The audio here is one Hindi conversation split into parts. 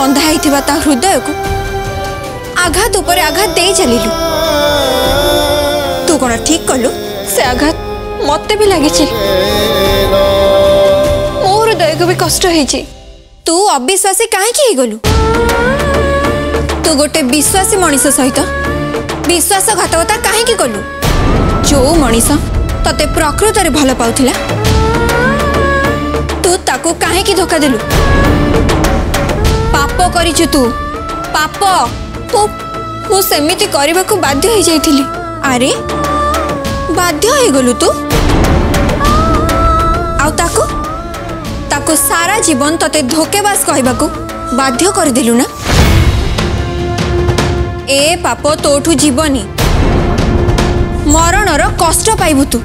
বন্ধা হয়েছিল তা হৃদয়ক আঘাত উপরে আঘাত দিয়ে চালিলু তু কোণ ঠিক কলু সে আঘাত মতো বি লাগিছে মো হৃদয়ক বি কষ্ট হয়েছে তু অবিশ্বাসী কাহি হয়ে তু গোটে বিশ্বাসী মানুষ সহিত বিশ্বাসঘাতকতা কাহি কলু যে মানুষ তোতে প্রকৃতরে ভাল পাওয়া তু তাকে কাহি ধোকা দেলু ପାପ କରିଛୁ ତୁ ପାପ ତୁ ମୁଁ ସେମିତି କରିବାକୁ ବାଧ୍ୟ ହେଇଯାଇଥିଲି ଆରେ ବାଧ୍ୟ ହେଇଗଲୁ ତୁ ଆଉ ତାକୁ ତାକୁ ସାରା ଜୀବନ ତତେ ଧୋକେବାଜ କହିବାକୁ ବାଧ୍ୟ କରିଦେଲୁ ନା ଏ ପାପ ତୋଠୁ ଯିବନି ମରଣର କଷ୍ଟ ପାଇବୁ ତୁ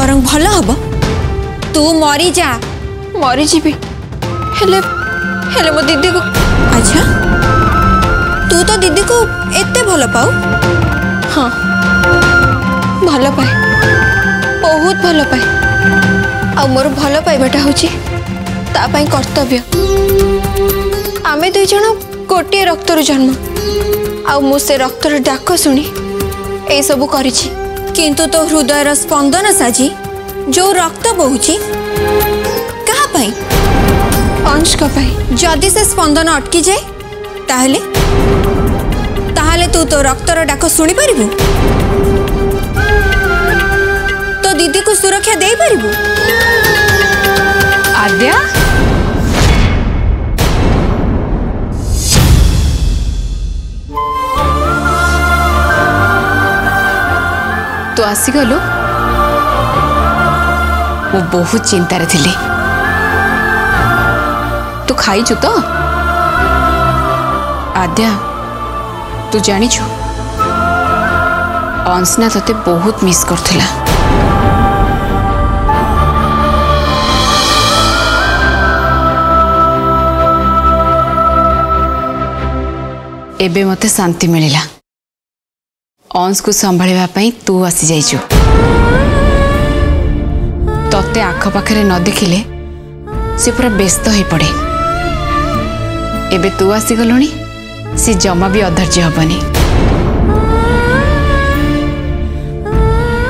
ବରଂ ଭଲ ହବ ତୁ ମରିଯା ମରିଯିବି ହେଲେ ହେଲେ ମୋ ଦିଦିକୁ ଆଚ୍ଛା ତୁ ତ ଦିଦିକୁ ଏତେ ଭଲ ପାଉ ହଁ ଭଲ ପାଏ ବହୁତ ଭଲ ପାଏ ଆଉ ମୋର ଭଲ ପାଇବାଟା ହେଉଛି ତା ପାଇଁ କର୍ତ୍ତବ୍ୟ ଆମେ ଦୁଇ ଜଣ ଗୋଟିଏ ରକ୍ତରୁ ଜନ୍ମ ଆଉ ମୁଁ ସେ ରକ୍ତର ଡାକ ଶୁଣି ଏସବୁ କରିଛି କିନ୍ତୁ ତୋ ହୃଦୟର ସ୍ପନ୍ଦନ ସାଜି ଯେଉଁ ରକ୍ତ ବହୁଛି କାହା ପାଇଁ पंचों जदि से स्पंदन अटकी जाए ताहले ताहले तू तो रक्तर डाक शुणी पारू तो दीदी को सुरक्षा दे पारू आद्या तो आसीगलु मु बहुत चिंतार थी ତୁ ଖାଇଛୁ ତ ଆଦ୍ୟା ତୁ ଜାଣିଛୁ ଅଂଶନା ତତେ ବହୁତ ମିସ୍ କରୁଥିଲା ଏବେ ମୋତେ ଶାନ୍ତି ମିଳିଲା ଅଂଶକୁ ସମ୍ଭାଳିବା ପାଇଁ ତୁ ଆସିଯାଇଛୁ ତତେ ଆଖପାଖରେ ନ ଦେଖିଲେ ସେ ପୁରା ବ୍ୟସ୍ତ ହୋଇପଡ଼େ ଏବେ ତୁ ଆସିଗଲୁଣି ସେ ଜମା ବି ଅଧୈର୍ଯ୍ୟ ହେବନି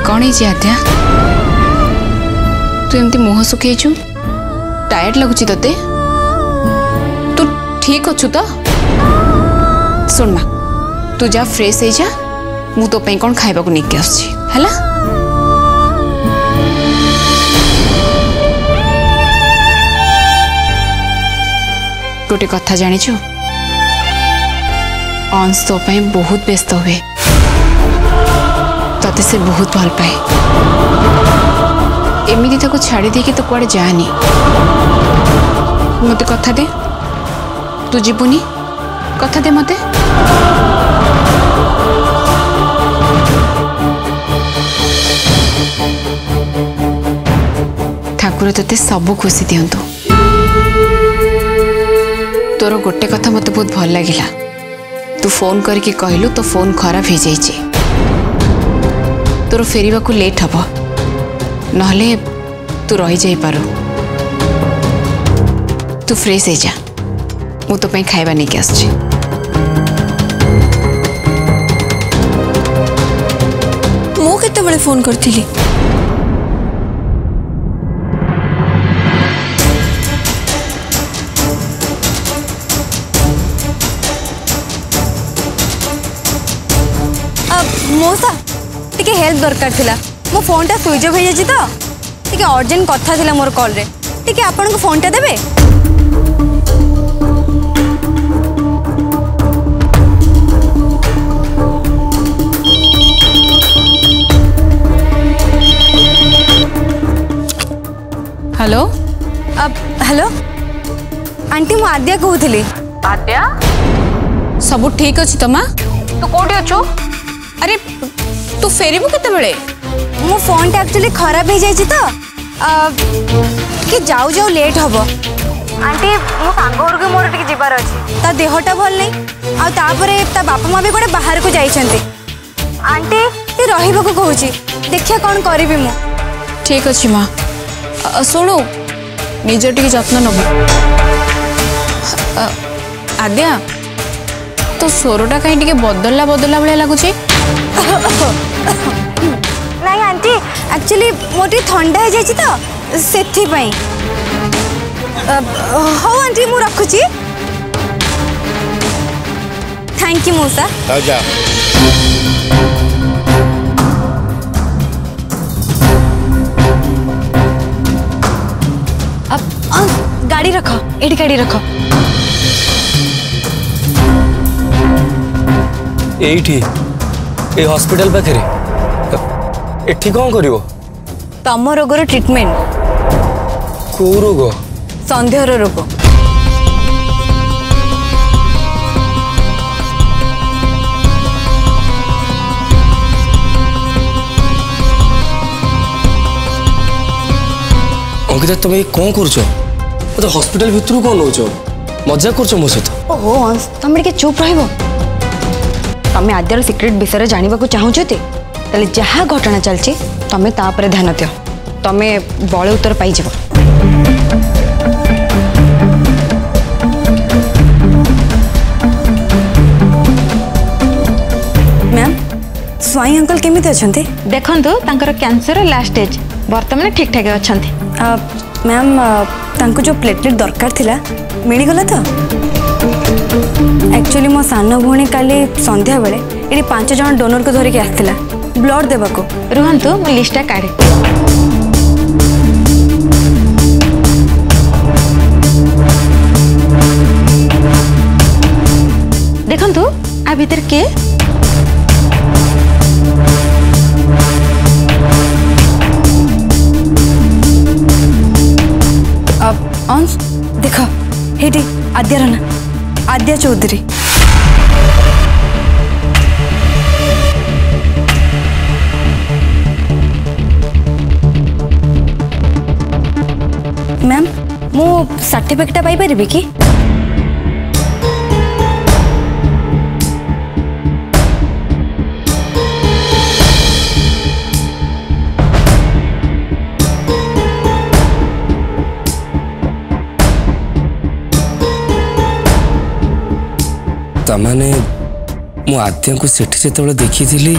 କ'ଣ ହେଇଛି ଆଦ୍ୟା ତୁ ଏମିତି ମୁହଁ ଶୁଖେଇଛୁ ଟାୟାର୍ଡ ଲାଗୁଛି ତତେ ତୁ ଠିକ୍ ଅଛୁ ତ ଶୁଣମା ତୁ ଯା ଫ୍ରେଶ୍ ହେଇଯା ମୁଁ ତୋ ପାଇଁ କ'ଣ ଖାଇବାକୁ ନେଇକି ଆସୁଛି ହେଲା गोटे कथा जाचु अंश तो बहुत व्यस्त हुए ते से बहुत भल पाए एमती ताको छाड़ी दे कि तो कड़े जानी मत कथा दे तू जीवनी कथा दे मत ठाकुर तेते सब खुशी दिंतु ତୋର ଗୋଟେ କଥା ମୋତେ ବହୁତ ଭଲ ଲାଗିଲା ତୁ ଫୋନ୍ କରିକି କହିଲୁ ତୋ ଫୋନ୍ ଖରାପ ହେଇଯାଇଛି ତୋର ଫେରିବାକୁ ଲେଟ୍ ହେବ ନହେଲେ ତୁ ରହିଯାଇପାରୁ ତୁ ଫ୍ରେଶ୍ ହେଇଯା ମୁଁ ତୋ ପାଇଁ ଖାଇବା ନେଇକି ଆସୁଛି ମୁଁ କେତେବେଳେ ଫୋନ୍ କରିଥିଲି मोसा टे हेल्प दरकार मो फोन टा स्विच ऑफ हो जाए अर्जेंट कथा थी मोर कल टी आप फोन टा दे हेलो हेलो आंटी मुद्या कहूली आद्या सब ठीक अच्छे तमा तो तू कौटी अच्छा আরে তু ফেরিবু কেতবেলে মো ফোনটা একচুয়ালি খারাপ হয়ে যাইছি তো টিকে যাও যাও লেট হব আন্টি মো সাঙ্গ ঘরকে মোর টিকে যাবার আছে তা দেহটা ভাল নাই আর তাপরে তা বাপা মা বি গোটে বাহারকু যাইছন্তি আন্টি তে রহিবাকু কহুছি দেখিয়া কোন করিবি মু ঠিক আছে মা শোনো নিজের টিকে যত্ন নব আদ্যা তো স্বরটা কাই টিকে বদলা বদলা ভাবে লাগুছে ना आंटी एक्चुअली मोटे टी थंडा हो जाइए तो से हाउ आंटी मु रखुची थैंक यू मूसा जा अब गाड़ी रखो एटी गाड़ी रखो एठी এই হসপিটাল পাখে এটি কম করব তম রোগর ট্রিটমেন্ট কেউ রোগ সন্দেহর রোগ অঙ্কিতা তুমি কম করছো মতো হসপিটাল ভিতর কম নৌছ মজা করছো মো সহ ওহো অংশ তুমি টিকে চুপ রহব तुम आद्यार सिक्रेट विषय जानवाक चाहू तेज़े जहाँ घटना चलती तुम्हें ध्यान दि तुम्हें बड़े उत्तर मैम स्वाई अंकल के देखर कैंसर लास्ट स्टेज बर्तमान ठीक ठाक अच्छा मैम जो प्लेटलेट दरकार मिलगला तो एक्चुअली मो सान भी कल सन्ध्या बेले ये पांच जन डोनर को धरिकी आसला ब्लड देवा को रुहतु मो लिस्टा काढ़े देखु आ भर के अंश देख ये आद्यारना आद्या चौधरी मैम मु सर्टिफिकेट पाई परिबे की तमाने मु आद्या को सेठी से देखी थी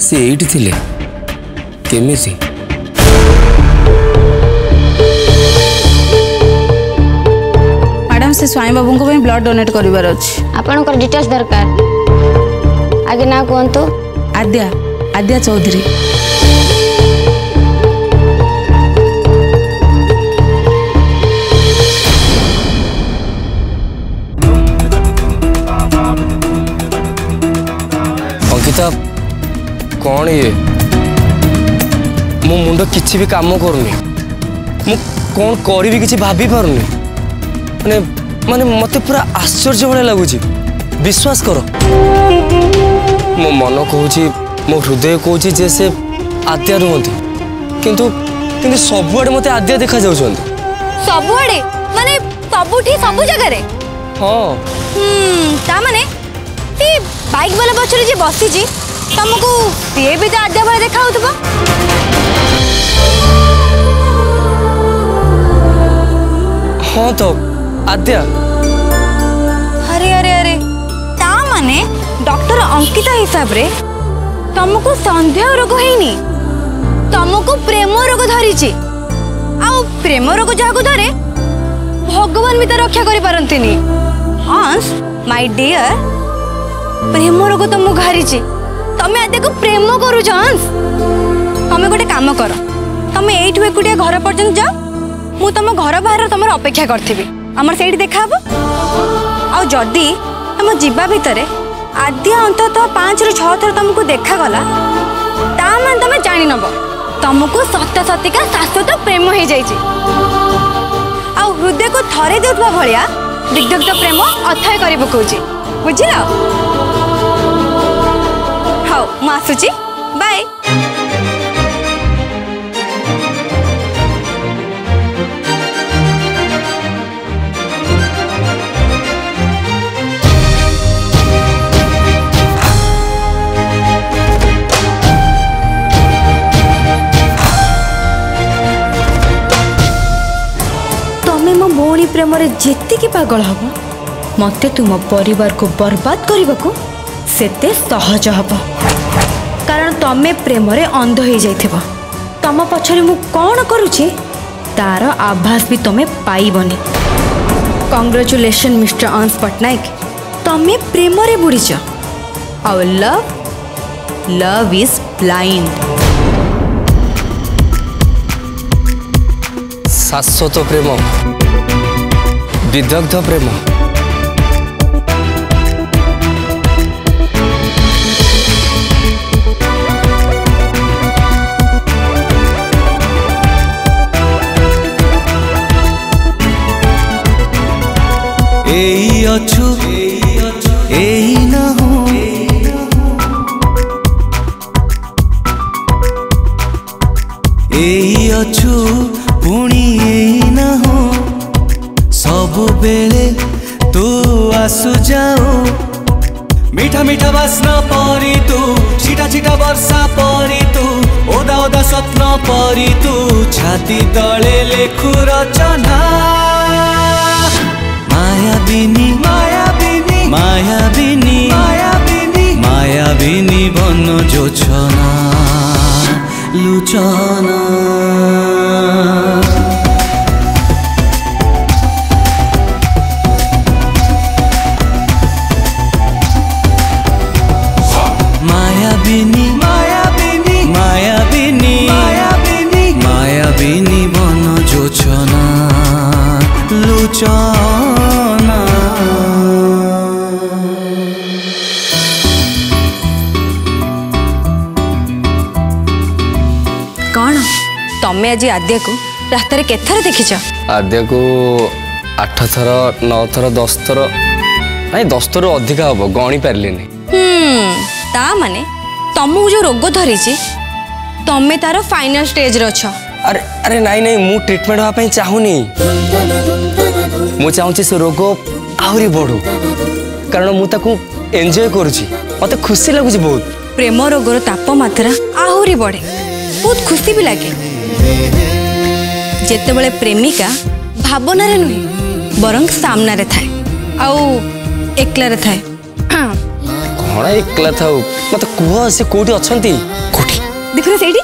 से एट थी केमी मैडम से स्वामी बाबू को ब्लड डोनेट कर डिटेल्स दरकार आगे ना कहतु आद्या आद्या चौधरी ଅର୍ପିତା କ'ଣ ଇଏ ମୋ ମୁଣ୍ଡ କିଛି ବି କାମ କରୁନି ମୁଁ କ'ଣ କରିବି କିଛି ଭାବିପାରୁନି ମାନେ ମାନେ ମୋତେ ପୁରା ଆଶ୍ଚର୍ଯ୍ୟ ଭଳିଆ ଲାଗୁଛି ବିଶ୍ୱାସ କର ମୋ ମନ କହୁଛି ମୋ ହୃଦୟ କହୁଛି ଯେ ସେ ଆଦ୍ୟା ରୁହନ୍ତି କିନ୍ତୁ କିନ୍ତୁ ସବୁଆଡ଼େ ମୋତେ ଆଦ୍ୟା ଦେଖାଯାଉଛନ୍ତି ସବୁଆଡ଼େ ମାନେ ସବୁଠି ସବୁ ଜାଗାରେ ହଁ ତା ମାନେ ଏଠି ବାଇକ୍ ବାଲା ପଛରେ ଯିଏ ବସିଛି ତମକୁ ସିଏ ବି ତ ଆଦ୍ୟା ଭଳିଆ ଦେଖାହଉଥିବ ହଁ ତ ଆଦ୍ୟା ଆରେ ଆରେ ଆରେ ତା ମାନେ ଡକ୍ଟର ଅଙ୍କିତା ହିସାବରେ ତମକୁ ସନ୍ଦେହ ରୋଗ ହେଇନି ତମକୁ ପ୍ରେମ ରୋଗ ଧରିଛି ଆଉ ପ୍ରେମ ରୋଗ ଯାହାକୁ ଧରେ ଭଗବାନ ବି ତା ରକ୍ଷା କରିପାରନ୍ତିନି ଅଂଶ ମାଇ ଡିୟର প্রেম রোগ তো মু ঘারিছি তুমি আদ্যাকে প্রেম করু জন্স তুমি গোটে কাম কর তুমি এইটু একুটিয়া ঘর পর্যন্ত যাও মু তোম ঘর বাহার তোমার অপেক্ষা করথিবি আমার সেইটি দেখা হব আউ যদি তুম যা ভিতরে আদ্যা অন্তত পাঁচ রু ছথর তোমাকে দেখা গলা তা মানে তুমি জানি নব তোমাকে সত্য সত্যিকা শাশ্বত প্রেম হয়ে যাইছি আউ হৃদয়কে থরে দেউথবা ভলিয়া দিগ্ধগ্ধ প্রেম অথয় করে পকাউছি বুঝিল ମୁଁ ଆସୁଛି ବାଏ ତମେ ମୋ ଭଉଣୀ ପ୍ରେମରେ ଯେତିକି ପାଗଳ ହେବ ମୋତେ ତୁମ ପରିବାରକୁ ବରବାଦ କରିବାକୁ ସେତେ ସହଜ ହେବ ତମେ ପ୍ରେମରେ ଅନ୍ଧ ହୋଇଯାଇଥିବ ତମ ପଛରେ ମୁଁ କ'ଣ କରୁଛି ତାର ଆଭାସ ବି ତମେ ପାଇବନି କଂଗ୍ରାଚୁଲେସନ୍ ମିଷ୍ଟର ଅଂଶ ପଟ୍ଟନାୟକ ତମେ ପ୍ରେମରେ ବୁଡ଼ିଛ ଆଉ ଲଭ୍ ଲଭ୍ ଇଜ୍ ବ୍ଲାଇଣ୍ଡ ଶାଶ୍ୱତ ପ୍ରେମ ବିଦଗ୍ଧ ପ୍ରେମ एही एही नहो, बेले ती मिठा बासन पढी तु छिटा छिटा वर्षा पढि ओदा ओदा स्वप्नु परि छाती ते खु रचना ଆଦ୍ୟାକୁ ରାସ୍ତାରେ କେତେଥର ଦେଖିଛ ଆଦ୍ୟାକୁ ଆଠ ଥର ନଅ ଥର ଦଶ ଥର ନାଇଁ ଦଶ ଥର ଅଧିକା ହବ ଗଣି ପାରିଲିନି ତା ମାନେ ତମକୁ ଯୋଉ ରୋଗ ଧରିଛି ତମେ ତାର ଫାଇନାଲ ଷ୍ଟେଜରେ ଅଛ ଆରେ ଆରେ ନାଇଁ ନାଇଁ ମୁଁ ଟ୍ରିଟମେଣ୍ଟ ହେବା ପାଇଁ ଚାହୁଁନି ମୁଁ ଚାହୁଁଛି ସେ ରୋଗ ଆହୁରି ବଢୁ କାରଣ ମୁଁ ତାକୁ ଏନ୍ଜୟ କରୁଛି ମତେ ଖୁସି ଲାଗୁଛି ବହୁତ ପ୍ରେମ ରୋଗର ତାପମାତ୍ରା ଆହୁରି ବଢେ ବହୁତ ଖୁସି ବି ଲାଗେ जिते बड़े प्रेमिका भावन नुहे बर सान थाए आकलें थाए कौन एकला था मत कह से कोठी अछंती कोठी देखो सेडी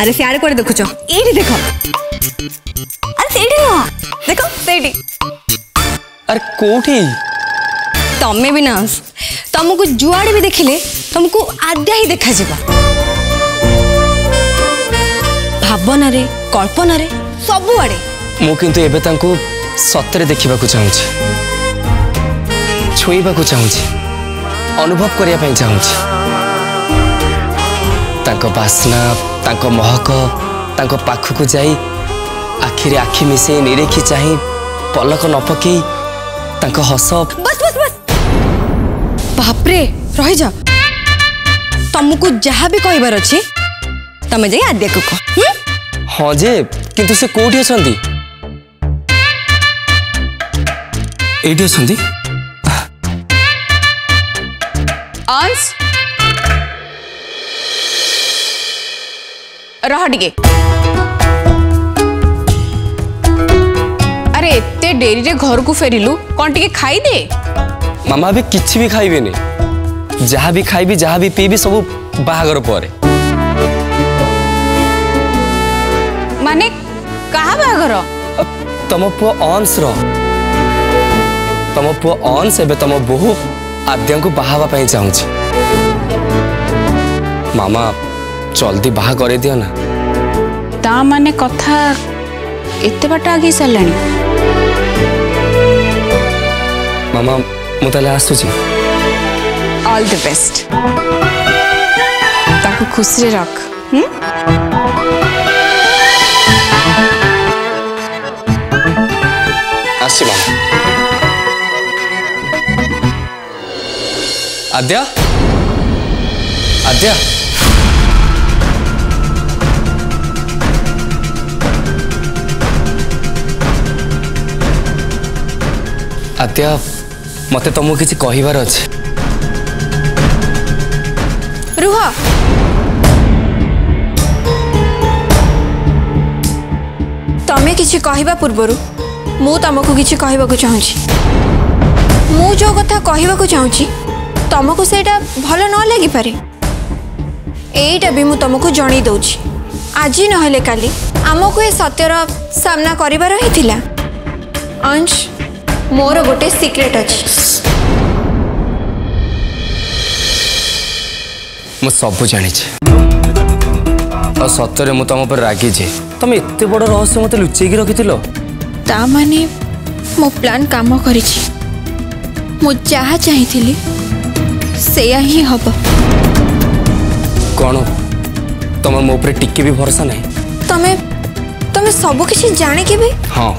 अरे सियारे कोड़े देखो छो एडी देखो अरे सेडी ना देखो सेडी अरे कोठी तम्मे विनाश तुमको जुआड़ी भी देखिले तुमको आद्या ही देखा जेबा ଭାବନାରେ କଳ୍ପନାରେ ସବୁଆଡ଼େ ମୁଁ କିନ୍ତୁ ଏବେ ତାଙ୍କୁ ସତରେ ଦେଖିବାକୁ ଚାହୁଁଛି ଛୁଇଁବାକୁ ଚାହୁଁଛି ଅନୁଭବ କରିବା ପାଇଁ ଚାହୁଁଛି ତାଙ୍କ ବାସ୍ନା ତାଙ୍କ ମହକ ତାଙ୍କ ପାଖକୁ ଯାଇ ଆଖିରେ ଆଖି ମିଶାଇ ନିରେଖି ଚାହିଁ ପଲକ ନ ପକେଇ ତାଙ୍କ ହସ ବାପରେ ରହିଯା ତମକୁ ଯାହା ବି କହିବାର ଅଛି ତମେ ଯାଇ ଆଦ୍ୟାକୁ କହ ହଁ ଯେ କିନ୍ତୁ ସେ କୋଉଠି ଅଛନ୍ତି ଏଇଠି ଅଛନ୍ତି ରହ ଟିକେ ଆରେ ଏତେ ଡେରିରେ ଘରକୁ ଫେରିଲୁ କ'ଣ ଟିକେ ଖାଇଦେ ମାମା ଏବେ କିଛି ବି ଖାଇବେନି ଯାହା ବି ଖାଇବି ଯାହା ବି ପିଇବି ସବୁ ବାହାଘର ପରେ माने कहा बाहर तम पु अंस रम पु अंश तम बहु आद्या को बाहर चाहिए मामा जल्दी बाहा कर दिना ता माने कथा एते बाट आगे सरले मामा मुझे आसूच ऑल द बेस्ट ताको खुशी रख हम्म आद्या आद्या मत तुम कि कहार अच्छे रुह तमें कि कह पूर्व ମୁଁ ତମକୁ କିଛି କହିବାକୁ ଚାହୁଁଛି ମୁଁ ଯେଉଁ କଥା କହିବାକୁ ଚାହୁଁଛି ତମକୁ ସେଇଟା ଭଲ ନ ଲାଗିପାରେ ଏଇଟା ବି ମୁଁ ତମକୁ ଜଣାଇ ଦେଉଛି ଆଜି ନହେଲେ କାଲି ଆମକୁ ଏ ସତ୍ୟର ସାମ୍ନା କରିବାର ହିଁ ଥିଲା ଅଂଶ ମୋର ଗୋଟେ ସିକ୍ରେଟ୍ ଅଛି ମୁଁ ସବୁ ଜାଣିଛି ଆଉ ସତରେ ମୁଁ ତମ ଉପରେ ରାଗିଛି ତମେ ଏତେ ବଡ଼ ରହସ୍ୟ ମୋତେ ଲୁଚେଇକି ରଖିଥିଲ ताने मो प्लान काम कर भरोसा ना तमें तमें सब कि जाने के भी हाँ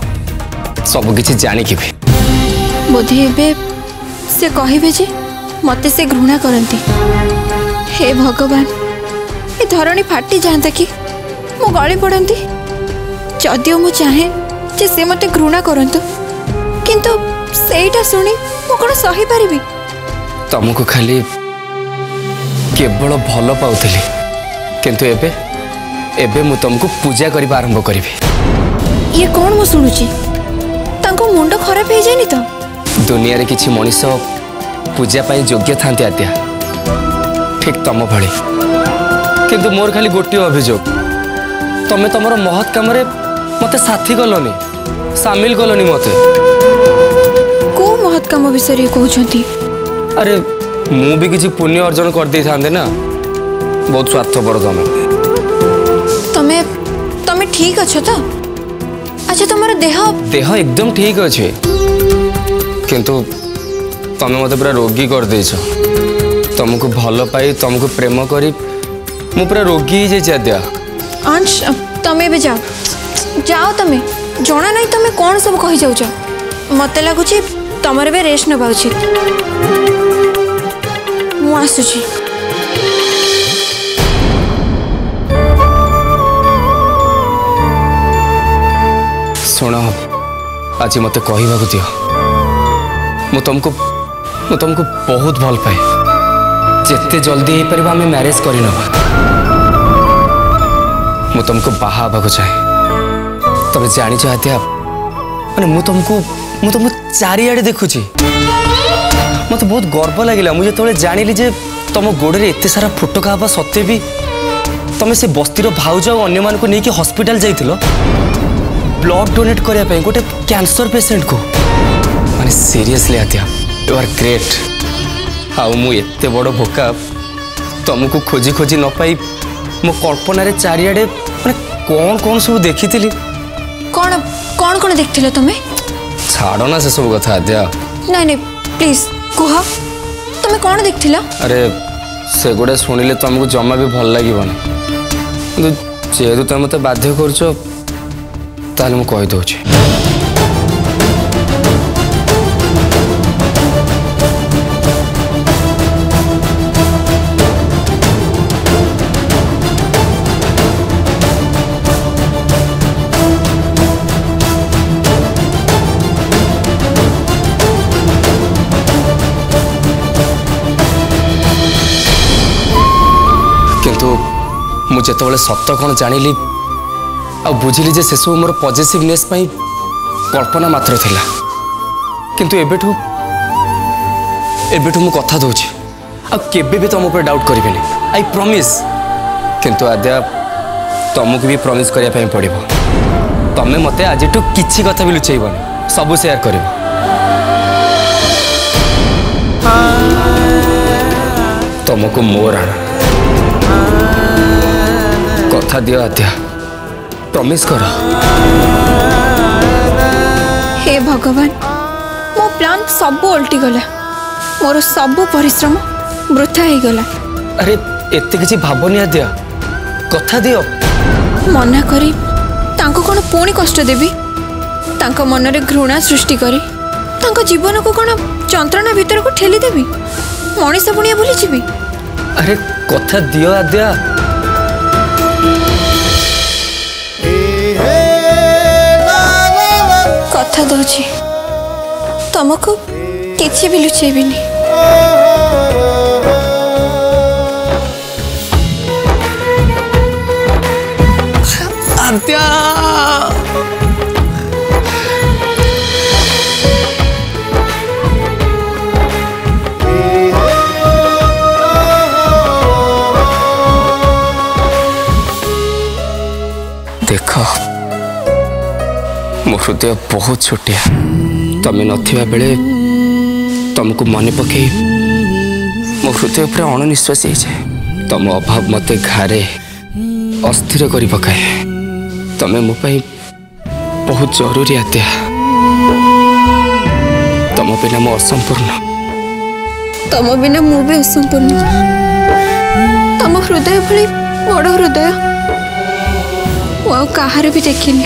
सब कि जाने के भी बोधे से कहे मत से घृणा करती हे भगवान ये धरणी फाटी जाता कि मो गली पड़ती जदि मु ଯେ ସେ ମୋତେ ଘୃଣା କରନ୍ତୁ କିନ୍ତୁ ସେଇଟା ଶୁଣି ମୁଁ କ'ଣ ସହିପାରିବି ତମକୁ ଖାଲି କେବଳ ଭଲ ପାଉଥିଲି କିନ୍ତୁ ଏବେ ଏବେ ମୁଁ ତମକୁ ପୂଜା କରିବା ଆରମ୍ଭ କରିବି ଇଏ କ'ଣ ମୁଁ ଶୁଣୁଛି ତାଙ୍କ ମୁଣ୍ଡ ଖରାପ ହେଇଯାଇନି ତ ଦୁନିଆରେ କିଛି ମଣିଷ ପୂଜା ପାଇଁ ଯୋଗ୍ୟ ଥାନ୍ତି ଆଦ୍ୟା ଠିକ୍ ତମ ଭଳି କିନ୍ତୁ ମୋର ଖାଲି ଗୋଟିଏ ଅଭିଯୋଗ ତମେ ତମର ମହତ କାମରେ मत साथी गलनि सामिल गलनि मत को महत् कम विषय कहते अरे मु भी किसी पुण्य अर्जन कर दे था ना बहुत स्वार्थपर तुम तुम्हें तुम्हें ठीक अच्छ तो अच्छा तुम्हारा देह देह एकदम ठीक अच्छे किंतु तुम्हें मत पूरा रोगी कर दे तुमको भल पाई तुमको प्रेम करी मु पूरा रोगी ही जाद्या अंश तुम्हें भी जाओ जाओ तमें जाना ना तुम कौन सब कही जाऊ मत लगुच तुमर भी रेस्ट नवा उचित शुण आज मत कह दि मु तुमको बहुत भल पाए जिते जल्दी हो पार आम म्यारेज करमको बाहा चाहे तुम्हें जाच आत्याप मैंने तुमको मुझे चार देखु मत बहुत गर्व लगे मुझे जो तो जान ली तुम गोड़े एत सारा फोटका हाँ सत्ते भी तुम्हें से बस्तीर भाउज अन्न मान को लेकिन हस्पिटाल जा ब्लड डोनेट करने गोटे क्यासर पेसेंट को मैंने सीरीयसली आत्याप यू आर ग्रेट आते बड़ भोका तुमको खोजी खोजी नपाई मो कल्पन चारे मैं कौन कौन सब देखी थी কোন কোন কোন দেখছিলে তুমি ছাড়ো না সেসব কথা আদ্যা না না প্লিজ কুহ তুমি কোন দেখছিল আরে সেগুড়া শুনিলে তোমাকে জমা বি ভাল লাগিব না কিন্তু যেহেতু তুমি মতো বাধ্য করছো তাহলে মু কই দউছি যেতবে সত কোণ জাঁলি আুঝিলি যে সেসব মোর পজেসিভনেস কল্পনা মাত্র লা কিন্তু এবেঠু এবেঠু মু কথা দৌছি আবে বি তোম উপরে ডাউট করবি আই প্রমিস কিন্তু আদ্যা তোমাকে বি প্রমিস করা পড়ব তুমি মতো আজিঠু কিছু কথা বি লুচাইবনি সবু সেয়ার করব তোমাকে মো রাণা ଆଶା ଦିଅ ଆଦ୍ୟ ପ୍ରମିସ୍ କର ହେ ଭଗବାନ ମୋ ପ୍ଲାନ୍ ସବୁ ଓଲଟିଗଲା ମୋର ସବୁ ପରିଶ୍ରମ ବୃଥା ହେଇଗଲା ଆରେ ଏତେ କିଛି ଭାବନି ଆଦ୍ୟ କଥା ଦିଅ ମନା କରି ତାଙ୍କୁ କ'ଣ ପୁଣି କଷ୍ଟ ଦେବି ତାଙ୍କ ମନରେ ଘୃଣା ସୃଷ୍ଟି କରି ତାଙ୍କ ଜୀବନକୁ କ'ଣ ଯନ୍ତ୍ରଣା ଭିତରକୁ ଠେଲିଦେବି ମଣିଷ ବୁଣିଆ ଭୁଲିଯିବି ଆରେ କଥା ଦିଅ ଆଦ୍ୟା কথা দଉଛି ତମକୁ କିଛି ବି ଲୁଚେଇବିନି ଆଦ୍ୟା ଦେହ ବହୁତ ଛୋଟିଆ ତମେ ନଥିବା ବେଳେ ତମକୁ ମନେ ପକାଇ ମୋ ହୃଦୟ ପୁରା ଅଣନିଶ୍ୱାସୀ ହେଇଯାଏ ତମ ଅଭାବ ମୋତେ ଘାରେ ଅସ୍ଥିର କରି ପକାଏ ତମେ ମୋ ପାଇଁ ବହୁତ ଜରୁରୀ ଆତ୍ୟା ତମ ବିନା ମୁଁ ଅସମ୍ପୂର୍ଣ୍ଣ ତମ ବିନା ମୁଁ ବି ଅସମ୍ପୂର୍ଣ୍ଣ ତମ ହୃଦୟ ଭଳି ବଡ଼ ହୃଦୟ ମୁଁ ଆଉ କାହାର ବି ଦେଖିନି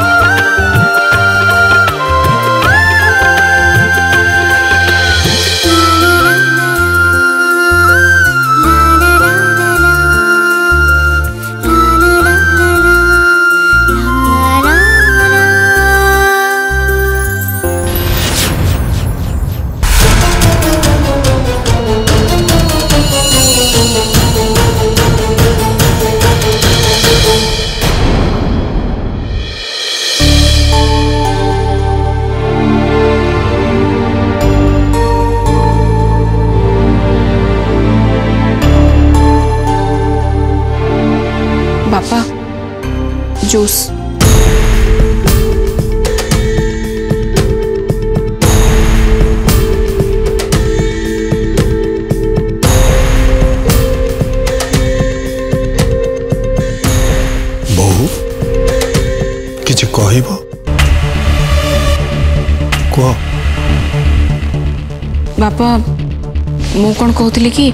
बापा मु कौन कहते कि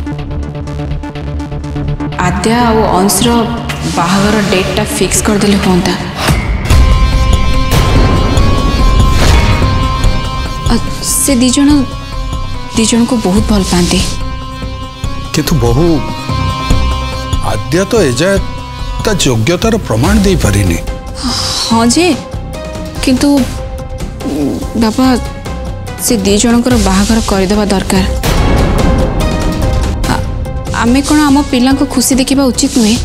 आद्या और अंशर बाहर डेटा फिक्स करदे हाँ से दीज दीज को बहुत भल पाते कि बहु आद्या तो एजाए योग्यतार प्रमाण दे पारे हाँ जे किंतु बापा से दिजन बाहर करदे दरकार आम कौन आम पा खुशी देखा उचित नुहे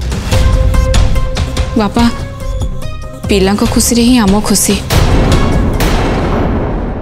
बापा पिला खुशी ही आम खुशी